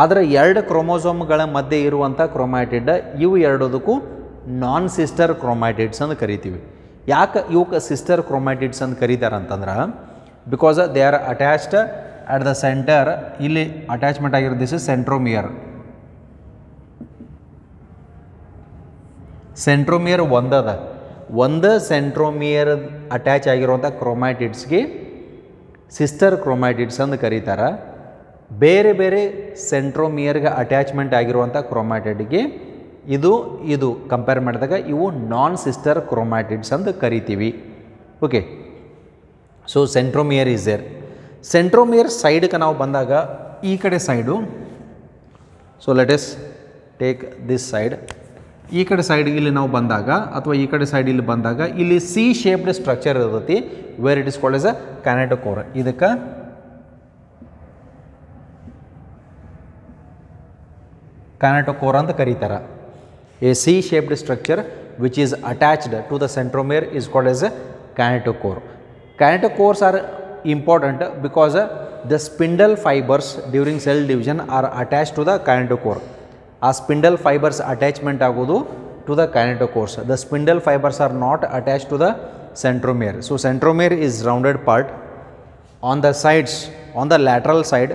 ಆದರೆ ಎರಡು ಕ್ರೋಮೋಸೋಮ್ಗಳ ಮಧ್ಯೆ ಇರುವಂಥ ಕ್ರೊಮ್ಯಾಟಿಡ್ ಇವು ಎರಡೋದಕ್ಕೂ ನಾನ್ ಸಿಸ್ಟರ್ ಕ್ರೊಮ್ಯಾಟಿಡ್ಸ್ ಅಂತ ಕರಿತೀವಿ ಯಾಕೆ ಇವಕ್ಕೆ ಸಿಸ್ಟರ್ ಕ್ರೊಮ್ಯಾಟಿಡ್ಸ್ ಅಂತ ಕರೀತಾರೆ ಅಂತಂದ್ರೆ because they are attached at the centre ಇಲ್ಲಿ ಅಟ್ಯಾಚ್ಮೆಂಟ್ ಆಗಿರೋ ದಿಸ್ ಇಸ್ ಸೆಂಟ್ರೋಮಿಯರ್ ಸೆಂಟ್ರೋಮಿಯರ್ ಒಂದದ. ಒಂದು ಸೆಂಟ್ರೋಮಿಯರ್ ಅಟ್ಯಾಚ್ ಆಗಿರುವಂಥ ಕ್ರೊಮ್ಯಾಟಿಡ್ಸ್ಗೆ ಸಿಸ್ಟರ್ ಕ್ರೊಮ್ಯಾಟಿಡ್ಸ್ ಅಂತ ಕರೀತಾರೆ. ಬೇರೆ ಬೇರೆ ಸೆಂಟ್ರೋಮಿಯರ್ಗೆ ಅಟ್ಯಾಚ್ಮೆಂಟ್ ಆಗಿರುವಂಥ ಕ್ರೊಮ್ಯಾಟಿಡ್ಗೆ ಇದು ಇದು ಕಂಪೇರ್ ಮಾಡಿದಾಗ ಇವು ನಾನ್ ಸಿಸ್ಟರ್ ಕ್ರೊಮ್ಯಾಟಿಡ್ಸ್ ಅಂತ ಕರಿತೀವಿ. Okay so centromere is there centromere ಸೈಡ್ಗೆ ನಾವು ಬಂದಾಗ ಈ ಕಡೆ side. So let us take this side ಈ ಕಡೆ ಸೈಡ್ ಇಲ್ಲಿ ನಾವು ಬಂದಾಗ ಅಥವಾ ಈ ಕಡೆ ಸೈಡ್ ಇಲ್ಲಿ ಬಂದಾಗ ಇಲ್ಲಿ ಸಿ ಶೇಪ್ಡ್ ಸ್ಟ್ರಕ್ಚರ್ ಇರ್ತೈತಿ where it is called as a kinetochore ಇದಕ್ಕೆ ಕ್ಯಾನೆಟೋಕೋರ್ ಅಂತ ಕರೀತಾರೆ. A C shaped structure which is attached to the centromere is called as a kinetochore. Kinetochores are important because the spindle fibers during cell division are attached to the kinetochore. ಆ spindle fibres attachment ಆಗೋದು to the kinetochores. The spindle fibers are not attached to the centromere. So centromere is rounded part. On the sides, on the lateral side,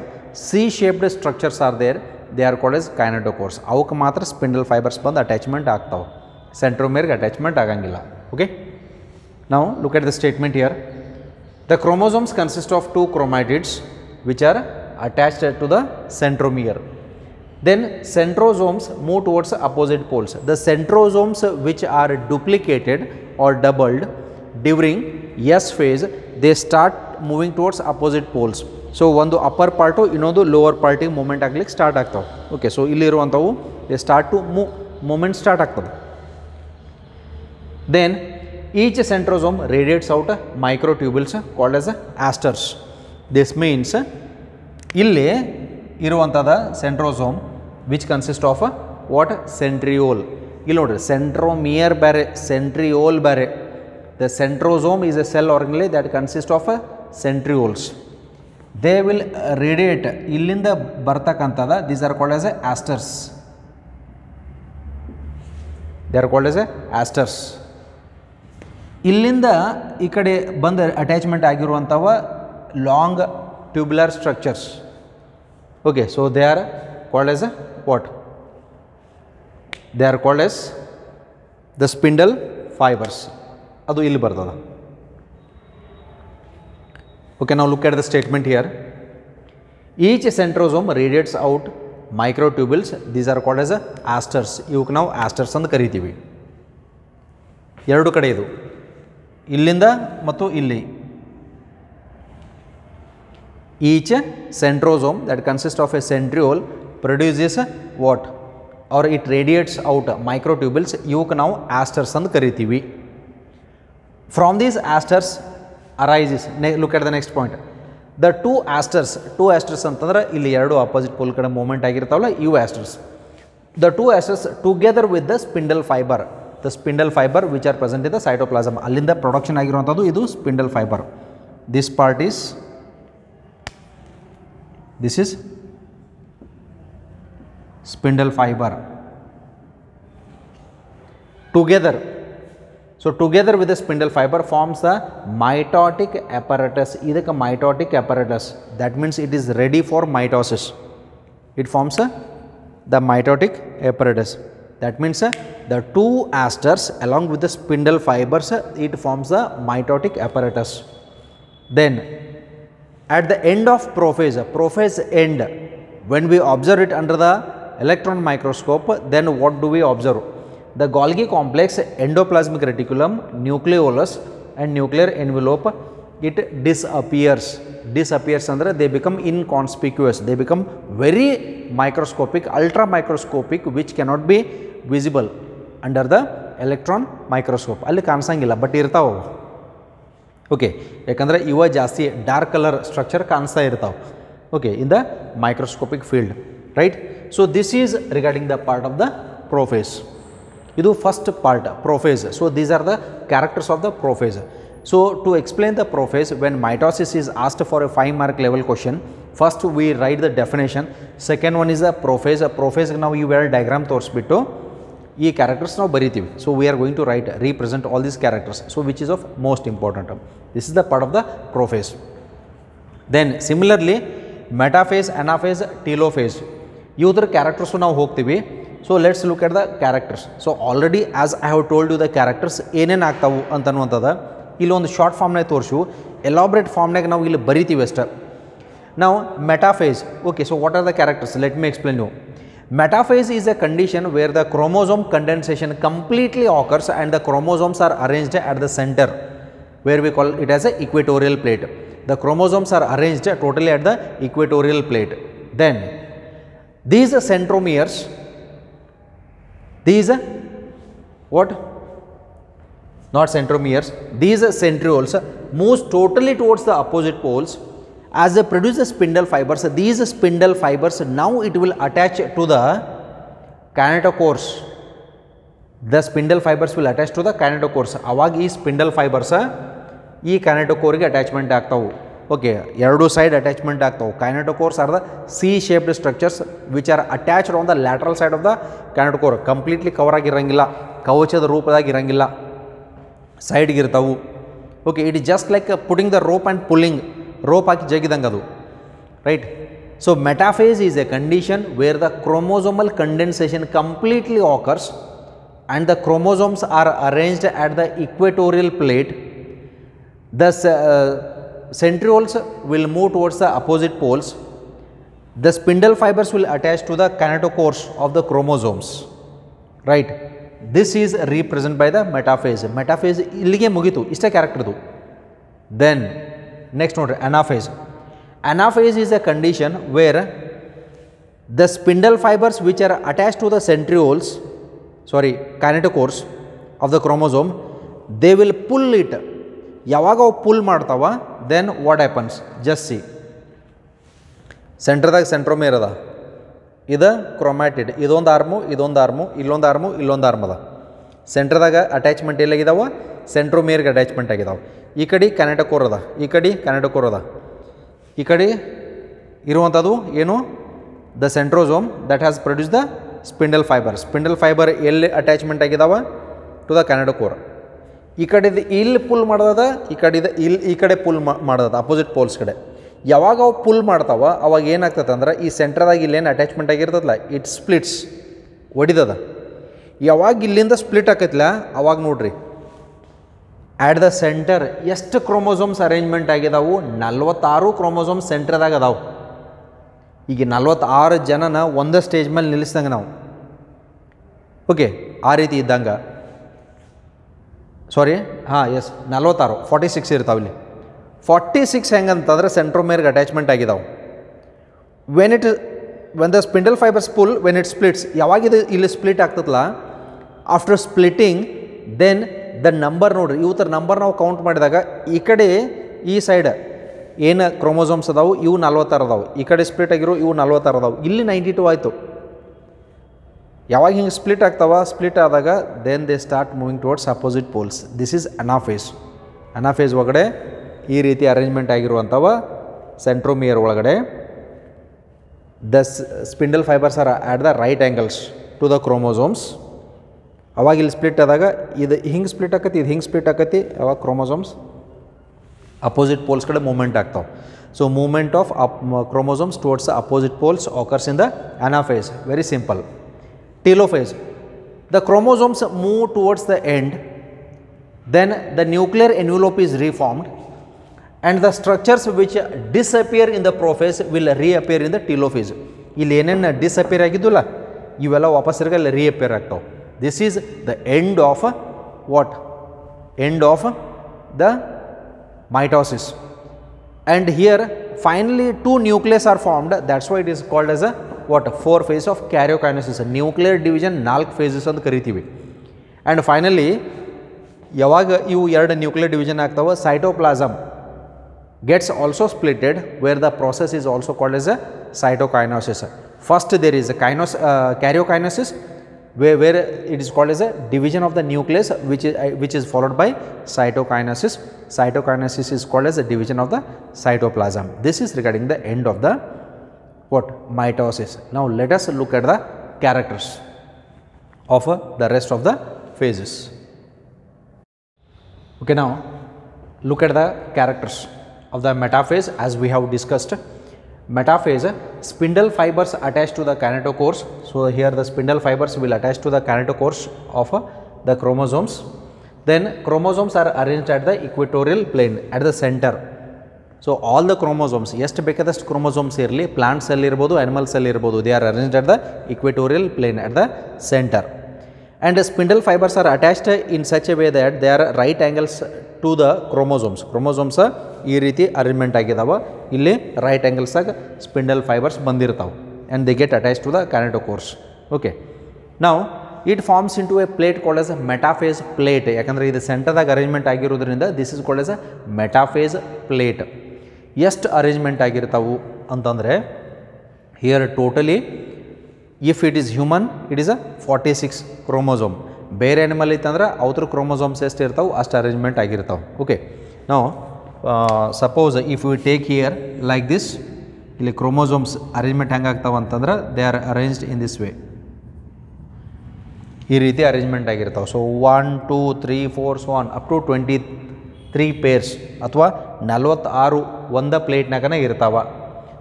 C-shaped structures are there. They are called as kinetochores. ಅವಕ್ಕೆ ಮಾತ್ರ spindle fibres ಬಂದು attachment ಆಗ್ತಾವೆ ಸೆಂಟ್ರೋಮೇರ್ಗೆ attachment ಆಗಂಗಿಲ್ಲ okay ನಾವು look at the statement here the chromosomes consist of two chromatids which are attached to the centromere then centrosomes move towards opposite poles the centrosomes which are duplicated or doubled during s phase they start moving towards opposite poles ಸೊ ಒಂದು upper part ಇನ್ನೊಂದು lower ಪಾರ್ಟಿಗೆ moment ಆಗ್ಲಿಕ್ಕೆ start ಆಗ್ತಾವೆ okay so ಇಲ್ಲಿರುವಂಥವು they start to ಮೂ moment start ಆಗ್ತದೆ then each centrosome radiates out ಮೈಕ್ರೋಟ್ಯೂಬಲ್ಸ್ called as ಆಸ್ಟರ್ಸ್ this means ಇಲ್ಲಿ ಇರುವಂಥದ centrosome which consist of what centriole ಇಲ್ಲಿ ನೋಡ್ರಿ ಸೆಂಟ್ರೋಮಿಯರ್ ಬೇರೆ ಸೆಂಟ್ರಿಯೋಲ್ ಬೇರೆ the centrosome is A cell ಆರ್ಗನಲಿ that consist of centrioles they will radiate ಇಲ್ಲಿಂದ ಬರ್ತಕ್ಕಂಥದ these are called as A ಆಸ್ಟರ್ಸ್ they are called as A ಆಸ್ಟರ್ಸ್ ಇಲ್ಲಿಂದ ಈ ಕಡೆ ಬಂದ attachment ಆಗಿರುವಂಥವ long tubular structures okay so they are called as a what they are called as the spindle fibres ಅದು ಇಲ್ಲಿ ಬರ್ತದ. Okay ನಾವು look at the statement here each centrosome radiates out micro microtubules these are called as a asters ಇವಕ್ಕೆ ನಾವು asters ಅಂತ ಕರಿತೀವಿ. ಎರಡು ಕಡೆ ಇದು. ಇಲ್ಲಿಂದ ಮತ್ತು ಇಲ್ಲಿ each centrosome that consist of a centriole produces what are it radiates out microtubules ಇವಕ್ಕೆ ನಾವು ಆಸ್ಟರ್ಸ್ ಅಂತ ಕರಿತೀವಿ ಫ್ರಾಮ್ ದೀಸ್ ಆಸ್ಟರ್ಸ್ ಅರೈಸಸ್ ನೆ look at the next point the two asters two asters ಅಂತಂದ್ರೆ ಇಲ್ಲಿ ಎರಡು ಆಪೋಸಿಟ್ ಪೋಲ್ ಕಡೆ ಮೂಮೆಂಟ್ ಆಗಿರ್ತಾವಲ್ಲ ಇವು asters the two asters together with the spindle fibre the spindle fibre which are present in the cytoplasm ಅಲ್ಲಿಂದ production ಆಗಿರುವಂಥದ್ದು ಇದು spindle fibre this part is this is spindle fibre together so together with the spindle fibre forms the mitotic apparatus ಇದಕ್ಕೆ mitotic apparatus that means it is ready for mitosis it forms the mitotic apparatus. That means uh, the two asters along with the spindle fibers uh, it forms the mitotic apparatus. Then at the end of prophase prophase end when we observe it under the electron microscope then what do we observe? The golgi complex endoplasmic reticulum nucleolus and nuclear envelope it disappears disappears ಅಂದ್ರೆ they become inconspicuous they become very microscopic ultra microscopic which cannot be visible under the electron microscope ಅಲ್ಲಿ ಕಾಣಿಸಂಗಿಲ್ಲ but ಇರ್ತಾವೆ okay ಯಾಕಂದರೆ ಇವ ಜಾಸ್ತಿ dark colour structure ಕಾಣಿಸ್ತಾ ಇರ್ತಾವೆ okay in the microscopic field right so this is regarding the part of the prophase ಇದು first part prophase so these are the characters of the prophase so to explain the prophase when mitosis is asked for A five mark level question first we right the definition second one is the prophase ಪ್ರೊಫೇಸ್ಗೆ ನಾವು ಇವೆರಡು diagram ತೋರಿಸ್ಬಿಟ್ಟು ಈ characters ನಾವು ಬರಿತೀವಿ so we are going to right represent all these characters so which is of most important this is the part of the prophase then similarly metaphase anaphase telophase ಇವ್ರ characters ನಾವು ಹೋಗ್ತೀವಿ so let's look at the characters so already as I have told you the characters ಏನೇನು ಆಗ್ತಾವು ಅಂತನ್ನುವಂಥದ್ದು ಇಲ್ಲೊಂದು short ಫಾರ್ಮ್ನಾಗ ತೋರಿಸು elaborate ಫಾರ್ಮ್ನಾಗ ನಾವು ಇಲ್ಲಿ ಬರಿತೀವಿ ಅಷ್ಟೇ Now metaphase. Okay, so what are the characters? Let me explain you. Metaphase is a condition where the chromosome condensation completely occurs and the chromosomes are arranged at the center where we call it as a equatorial plate. The chromosomes are arranged totally at the equatorial plate. Then these centromeres, these what? Not centromeres, these centrioles moves totally towards the opposite poles as they produce the spindle fibers. These spindle fibers now it will attach to the kinetochores. The spindle fibers will attach to the kinetochores. ಅವಾಗ ಈ spindle fibres ಈ ಕೈನೆಟೋಕೋರ್ಗೆ attachment Okay, okay ಎರಡು side attachment ಆಗ್ತಾವೆ kinetochores are the C shaped structures which are attached on the lateral side of the kinetochore completely cover kavacha ಕವಚದ ರೂಪದಾಗ ಇರಂಗಿಲ್ಲ ಸೈಡ್ಗೆ ಇರ್ತಾವು okay it is just like putting the rope and pulling rope ಹಾಕಿ ಜಗಿದಂಗೆ ಅದು right so metaphase is a condition where the chromosomal condensation completely occurs and the chromosomes are arranged at the equatorial plate the uh, centrioles will move towards the opposite poles. The spindle fibers will attach to the kinetochores of the chromosomes. Right. This is represented by the metaphase. Metaphase ಇಲ್ಲಿಗೆ ಮುಗೀತು ಇಷ್ಟೇ ಕ್ಯಾರೆಕ್ಟರ್ದು then next ನೋಡ್ರಿ anaphase anaphase is a condition where the spindle fibres which are attach to the centrioles sorry ಕೈನೆಟೋಕೋರ್ಸ್ of the chromosome they will pull it ಯಾವಾಗ ಅವು full ಮಾಡ್ತಾವ then what happens just C ಸೆಂಟ್ರದಾಗ ಸೆಂಟ್ರೋಮೇರ್ ಅದ ಇದು chromatid ಇದೊಂದು arm ಇದೊಂದು arm ಇಲ್ಲೊಂದು arm ಇಲ್ಲೊಂದು arm ಅದ. ಸೆಂಟ್ರದಾಗ ಅಟ್ಯಾಚ್ಮೆಂಟ್ ಎಲ್ಲಾಗಿದಾವ? ಸೆಂಟ್ರೋಮೇರ್ಗೆ ಅಟ್ಯಾಚ್ಮೆಂಟ್ ಆಗಿದಾವೆ. ಈ ಕಡೆ ಕನೆಟಕೋರ್ ಅದ. ಈ ಕಡೆ ಕನೆಟಕೋರ್ ಅದ. ಈ ಕಡೆ ಇರುವಂಥದ್ದು ಏನು? The centrosome that has produce the spindle fibre spindle fibre ಎಲ್ಲಿ ಅಟ್ಯಾಚ್ಮೆಂಟ್ ಆಗಿದಾವ? ಟು ದ ಕನೆಟಕೋರ್ ಈ ಕಡೆದು ಇಲ್ಲಿ ಪುಲ್ ಮಾಡೋದ ಈ ಕಡೆದು ಇಲ್ಲಿ ಈ ಕಡೆ ಪುಲ್ ಮಾಡೋದ ಅಪೋಸಿಟ್ ಪೋಲ್ಸ್ ಕಡೆ. ಯಾವಾಗ ಅವು ಪುಲ್ ಮಾಡ್ತಾವ, ಅವಾಗ ಏನಾಗ್ತದೆ ಅಂದ್ರೆ ಈ ಸೆಂಟ್ರದಾಗ ಇಲ್ಲೇನು ಅಟ್ಯಾಚ್ಮೆಂಟ್ ಆಗಿರ್ತದಲ್ಲ ಇಟ್ ಸ್ಪ್ಲಿಟ್ಸ್ ಒಡಿದದ ಯಾವಾಗ ಇಲ್ಲಿಂದ ಸ್ಪ್ಲಿಟ್ ಆಕೈತಿಲ್ಲ ಅವಾಗ ನೋಡ್ರಿ. ಆ್ಯಟ್ ದ ಸೆಂಟರ್ ಎಷ್ಟು ಕ್ರೋಮೋಸೋಮ್ಸ್ ಅರೇಂಜ್ಮೆಂಟ್ ಆಗಿದಾವು? ನಲ್ವತ್ತಾರು ಕ್ರೋಮೋಸೋಮ್ಸ್ ಸೆಂಟ್ರದಾಗ ಅದಾವು. ಈಗ ನಲ್ವತ್ತಾರು ಜನನ ಒಂದೇ ಸ್ಟೇಜ್ ಮೇಲೆ ನಿಲ್ಲಿಸ್ದಂಗೆ ನಾವು. ಓಕೆ ಆ ರೀತಿ ಇದ್ದಂಗೆ. ಸಾರಿ ಹಾಂ ಎಸ್ ನಲ್ವತ್ತಾರು ಫಾರ್ಟಿ ಸಿಕ್ಸ್ ಇರ್ತಾವೆ ಇಲ್ಲಿ. ಫಾರ್ಟಿ ಸಿಕ್ಸ್ ಹೆಂಗಂತಂದ್ರೆ ಸೆಂಟ್ರೋಮೇರ್ಗೆ ಅಟ್ಯಾಚ್ಮೆಂಟ್ ಆಗಿದಾವೆ. When it when the spindle fibres pull when it splits ಯಾವಾಗ ಇದು ಇಲ್ಲಿ ಸ್ಪ್ಲಿಟ್ ಆಗ್ತದಲ್ಲ after splitting then the number ನೋಡ್ರಿ ಥರ ನಂಬರ್ ನಾವು ಕೌಂಟ್ ಮಾಡಿದಾಗ ಈ ಕಡೆ ಈ ಸೈಡ್ ಏನು ಕ್ರೋಮೋಸೋಮ್ಸ್ ಅದಾವು, ಇವು ನಲ್ವತ್ತಾರು ಅದಾವೆ. ಈ ಕಡೆ ಸ್ಪ್ಲಿಟ್ ಆಗಿರೋ ಇವು ನಲ್ವತ್ತಾರು ಅದಾವು. ಇಲ್ಲಿ ನೈಂಟಿ ಟು ಆಯಿತು. ಯಾವಾಗ ಹಿಂಗೆ ಸ್ಪ್ಲಿಟ್ ಆಗ್ತಾವ? ಸ್ಪ್ಲಿಟ್ ಆದಾಗ then they start moving towards opposite poles this is anaphase anaphase ಒಳಗಡೆ ಈ ರೀತಿ ಅರೇಂಜ್ಮೆಂಟ್ ಆಗಿರುವಂಥವ ಸೆಂಟ್ರೋಮಿಯರ್ ಒಳಗಡೆ. The spindle fibres are at the right angles to the chromosomes ಅವಾಗ ಇಲ್ಲಿ ಸ್ಪ್ಲಿಟ್ ಆದಾಗ ಇದು ಹಿಂಗೆ ಸ್ಪ್ಲಿಟ್ ಆಕತಿ, ಇದು ಹಿಂಗೆ ಸ್ಪ್ಲಿಟ್ ಆಕತಿ, ಅವಾಗ ಕ್ರೋಮೋಸೋಮ್ಸ್ ಅಪೋಸಿಟ್ ಪೋಲ್ಸ್ ಕಡೆ ಮೂವ್ಮೆಂಟ್ ಆಗ್ತಾವೆ. So movement of up chromosomes towards opposite poles occurs in the anaphase very simple telophase the chromosomes move towards the end then the nuclear envelope is reformed. and the structures which disappear in the prophase will reappear in the telophase. ಇಲ್ಲಿ ಏನೇನು disappear ಆಗಿದ್ದಿಲ್ಲ ಇವೆಲ್ಲ ವಾಪಸ್ ಅಲ್ಲಿ ರಿಅಪಿಯರ್ ಆಗ್ತಾವೆ this is the end of what end of the mitosis and here finally two nucleus are formed that's why it is called as a what four phase of karyokinesis nuclear division ನಾಲ್ಕು phases ಅಂತ ಕರಿತೀವಿ and finally ಯಾವಾಗ ಇವು ಎರಡು nuclear division ಆಗ್ತಾವೆ cytoplasm gets also splitted where the process is also called as a cytokinesis. First there is a kinos, uh, karyokinesis where, where it is called as a division of the nucleus which is, uh, which is followed by cytokinesis. Cytokinesis is called as a division of the cytoplasm. This is regarding the end of the what mitosis. Now let us look at the characters of uh, the rest of the phases. Okay, now look at the characters of the metaphase as we have discussed. Metaphase, spindle fibers attached to the kinetochores. So, here the spindle fibers will attach to the kinetochores of uh, the chromosomes. Then chromosomes are arranged at the equatorial plane at the center. So all the chromosomes ಎಷ್ಟು ಬೇಕಾದಷ್ಟು chromosomes ಇರಲಿ plant cell ಇರ್ಬೋದು animal cell ಇರ್ಬೋದು they are arranged at the equatorial plane at the centre and spindle fibres R attached in such A way that they are right angles to the chromosomes chromosomes ಈ ರೀತಿ arrangement ಆಗಿದಾವೆ. ಇಲ್ಲಿ right ಆ್ಯಂಗಲ್ಸಾಗ spindle fibres ಬಂದಿರ್ತಾವೆ. And the get attach to the kinetochores okay ನಾವು it forms into a plate called as metaphase plate ಯಾಕಂದರೆ ಇದು ಸೆಂಟರ್ದಾಗ arrangement ಆಗಿರೋದ್ರಿಂದ this is called as a metaphase plate ಎಷ್ಟು ಅರೇಂಜ್ಮೆಂಟ್ ಆಗಿರ್ತಾವು ಅಂತಂದರೆ here totally if it is human it is a forty six chromosome ಬೇರೆ animal ಇತ್ತಂದ್ರೆ ಅವ್ರ ಕ್ರೋಮೋಸೋಮ್ಸ್ ಎಷ್ಟು ಇರ್ತಾವೆ, ಅಷ್ಟು ಅರೇಂಜ್ಮೆಂಟ್ ಆಗಿರ್ತಾವೆ. ಓಕೆ ನಾವು suppose if you take here like this ಇಲ್ಲಿ ಕ್ರೋಮೋಸೋಮ್ಸ್ ಅರೇಂಜ್ಮೆಂಟ್ ಹೆಂಗೆ ಆಗ್ತಾವೆ ಅಂತಂದ್ರೆ they are arranged in this way ಈ ರೀತಿ arrangement ಆಗಿರ್ತಾವೆ. So one two three four one up to twenty three pairs ಅಥವಾ ನಲ್ವತ್ತಾರು ಒಂದ ಪ್ಲೇಟ್ನಾಗನ ಇರ್ತಾವೆ.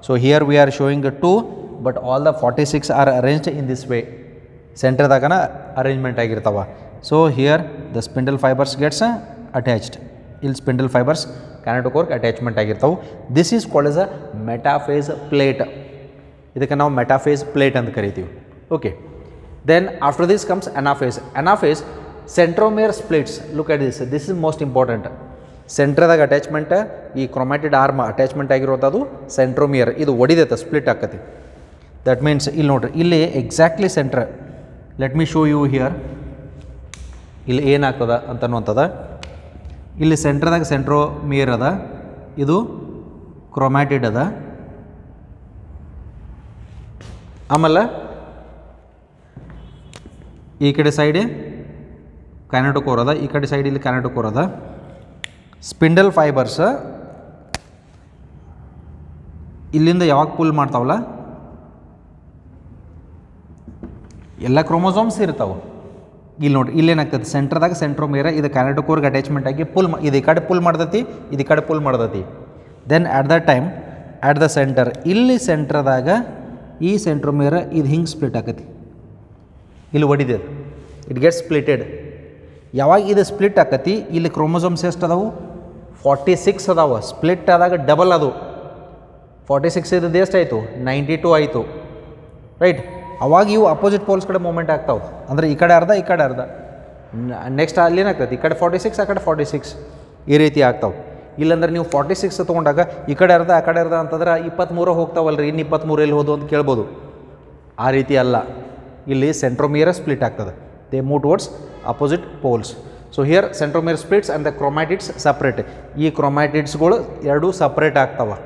So here we are showing two but all the forty six are arranged in this way ಸೆಂಟರ್ದಾಗನ arrangement ಆಗಿರ್ತಾವೆ. So here the spindle fibres gets attached ಇಲ್ಲಿ spindle fibres ಕ್ಯಾನಟೋಕೋರ್ಕ್ attachment ಆಗಿರ್ತಾವೆ. This is called as a metaphase plate ಇದಕ್ಕೆ ನಾವು metaphase plate ಅಂತ ಕರಿತೀವಿ. Okay then after this comes anaphase anaphase centromere splits look at this this is most important ಸೆಂಟ್ರದಾಗ attachment ಈ chromatid arm attachment ಅದು centromere ಇದು ಒಡಿದೈತೆ split ಆಕತಿ. That means ಇಲ್ಲಿ ನೋಡ್ರಿ, ಇಲ್ಲಿ exactly centre let me show you here ಇಲ್ಲಿ ಏನಾಗ್ತದ ಅಂತನ್ನುವಂಥದ್ದು ಇಲ್ಲಿ ಸೆಂಟ್ರದಾಗ ಸೆಂಟ್ರೋಮಿಯರ್ ಅದ. ಇದು ಕ್ರೊಮ್ಯಾಟಿಡ್ ಅದ. ಆಮೇಲೆ ಈ ಕಡೆ ಸೈಡ್ ಕ್ಯಾನೆಟೋಕೋರ್ ಅದ. ಈ ಕಡೆ ಸೈಡ್ ಇಲ್ಲಿ ಕ್ಯಾನೆಟೋಕೋರ್ ಅದ. ಸ್ಪಿಂಡಲ್ ಫೈಬರ್ಸ್ ಇಲ್ಲಿಂದ ಯಾವಾಗ ಪುಲ್ ಮಾಡ್ತಾವಲ್ಲ? ಎಲ್ಲ ಕ್ರೋಮೋಸೋಮ್ಸ್ ಇರ್ತಾವೆ. ಇಲ್ಲಿ ನೋಡಿ ಇಲ್ಲೇನಾಗ್ತದೆ ಸೆಂಟ್ರದಾಗ ಸೆಂಟ್ರೋಮೇರ ಇದು ಕ್ಯಾನಟೋಕೋರ್ಗೆ ಅಟ್ಯಾಚ್ಮೆಂಟ್ ಆಗಿ ಪುಲ್ ಇದು ಈ ಕಡೆ ಪುಲ್ ಮಾಡ್ದತಿ ಇದು ಕಡೆ pull ಮಾಡ್ದತಿ then at the time at the centre ಇಲ್ಲಿ ಸೆಂಟ್ರದಾಗ ಈ ಸೆಂಟ್ರೋಮೇರ ಇದು ಹಿಂಗೆ ಸ್ಪ್ಲಿಟ್ ಆಕತಿ. ಇಲ್ಲಿ ಒಡಿದೆ ಇಟ್ ಗೆಟ್ ಸ್ಪ್ಲಿಟೆಡ್ ಯಾವಾಗ ಇದು ಸ್ಪ್ಲಿಟ್ ಆಕತಿ? ಇಲ್ಲಿ ಕ್ರೋಮೋಸೋಮ್ಸ್ ಎಷ್ಟು ಅದಾವು? ಫಾರ್ಟಿ ಸಿಕ್ಸ್ ಅದಾವ. ಸ್ಪ್ಲಿಟ್ ಆದಾಗ ಡಬಲ್ ಅದು. ಫಾರ್ಟಿ ಸಿಕ್ಸ್ ಇದ್ದದ್ದು ಎಷ್ಟು ಆಯಿತು? ನೈಂಟಿ ಟು ಆಯಿತು. ರೈಟ್ ಅವಾಗ ಇವು ಅಪೋಸಿಟ್ ಪೋಲ್ಸ್ ಕಡೆ ಮೂಮೆಂಟ್ ಆಗ್ತಾವೆ. ಅಂದರೆ ಈ ಕಡೆ ಅರ್ಧ, ಈ ಕಡೆ ಅರ್ಧ. ನೆಕ್ಸ್ಟ್ ಅಲ್ಲಿ ಏನಾಗ್ತದೆ? ಈ ಕಡೆ ಫಾರ್ಟಿ ಸಿಕ್ಸ್ ಆ ಕಡೆ ಫಾರ್ಟಿ ಸಿಕ್ಸ್ ಈ ರೀತಿ ಆಗ್ತಾವೆ. ಇಲ್ಲಾಂದ್ರೆ ನೀವು ಫಾರ್ಟಿ ಸಿಕ್ಸ್ ತೊಗೊಂಡಾಗ ಈ ಕಡೆ ಅರ್ಧ, ಆ ಕಡೆ ಅರ್ಧ ಅಂತಂದ್ರೆ ಇಪ್ಪತ್ತ್ಮೂರು ಹೋಗ್ತಾವಲ್ರಿ, ಇನ್ನು ಇಪ್ಪತ್ತ್ಮೂರು ಎಲ್ಲಿ ಹೋದು ಅಂತ ಕೇಳ್ಬೋದು. ಆ ರೀತಿ ಅಲ್ಲ. ಇಲ್ಲಿ ಸೆಂಟ್ರೋಮಿಯರ್ ಸ್ಪ್ಲಿಟ್ ಆಗ್ತದೆ. They move towards opposite poles so here centromere splits and the chromatids separate ಈ ಕ್ರೊಮ್ಯಾಟಿಡ್ಸ್ಗಳು ಎರಡೂ ಸಪ್ರೇಟ್ ಆಗ್ತಾವೆ.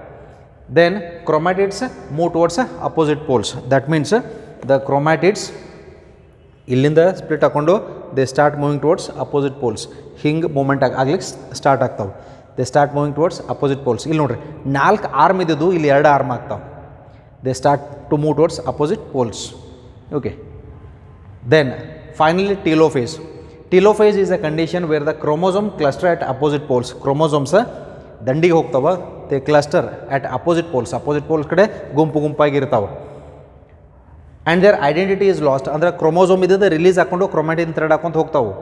Then chromatids move towards opposite poles that means the chromatids ಇಲ್ಲಿಂದ ಸ್ಪ್ಲಿಟ್ ಹಾಕ್ಕೊಂಡು they start moving towards opposite poles ಹಿಂಗೆ movement ಆಗಿ ಆಗ್ಲಿಕ್ಕೆ start ಆಗ್ತಾವೆ. They start moving towards opposite poles ಇಲ್ಲಿ ನೋಡ್ರಿ, ನಾಲ್ಕು ಆರ್ಮ್ ಇದ್ದಿದ್ದು ಇಲ್ಲಿ ಎರಡು ಆರ್ಮ್ ಆಗ್ತಾವೆ. They start to move towards opposite poles okay then finally telophase telophase is a condition where the chromosome cluster at opposite poles chromosomes ದಂಡಿಗೆ ಹೋಗ್ತಾವ. They cluster at opposite poles opposite poles ಕಡೆ ಗುಂಪು ಗುಂಪಾಗಿರ್ತಾವೆ and their identity is lost ಅಂದ್ರೆ chromosome ಇದ್ದದ್ದು release ಹಾಕೊಂಡು chromatin thread ಹಾಕೊಂಡು ಹೋಗ್ತಾವೆ.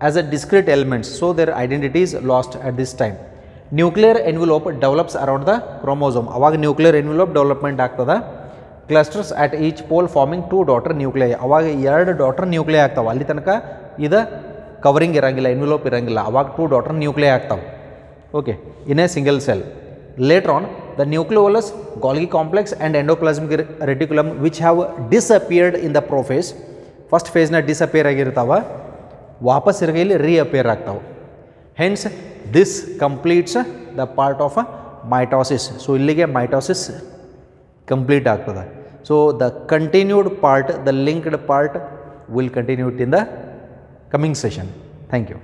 As a discrete elements so their identity is lost at this time nuclear envelope develops around the chromosome ಅವಾಗ nuclear envelope development ಆಗ್ತದೆ. Clusters at each pole forming two daughter nuclei ಅವಾಗ ಎರಡು daughter nuclei ಆಗ್ತಾವೆ. ಅಲ್ಲಿ ತನಕ ಇದು covering ಇರಂಗಿಲ್ಲ envelope ಇರಂಗಿಲ್ಲ. ಅವಾಗ ಟೂ ಡಾಟರ್ ನ್ಯೂಕ್ಲಿಯೈ ಆಗ್ತಾವೆ. Okay in a single cell later on the nucleolus Golgi complex and endoplasmic reticulum which have ಡಿಸ್ಅಪಿಯರ್ಡ್ in the prophase first ಫೇಸ್ನ disappear ಆಗಿರ್ತಾವೆ ವಾಪಸ್ ಇಲ್ಲಿ ರೀಅಪಿಯರ್ ಆಗ್ತಾವೆ hence this completes the part of a mitosis so ಇಲ್ಲಿಗೆ mitosis complete ಆಗ್ತದೆ so the continued part the linked part will ಕಂಟಿನ್ಯೂಟ್ in the coming session thank you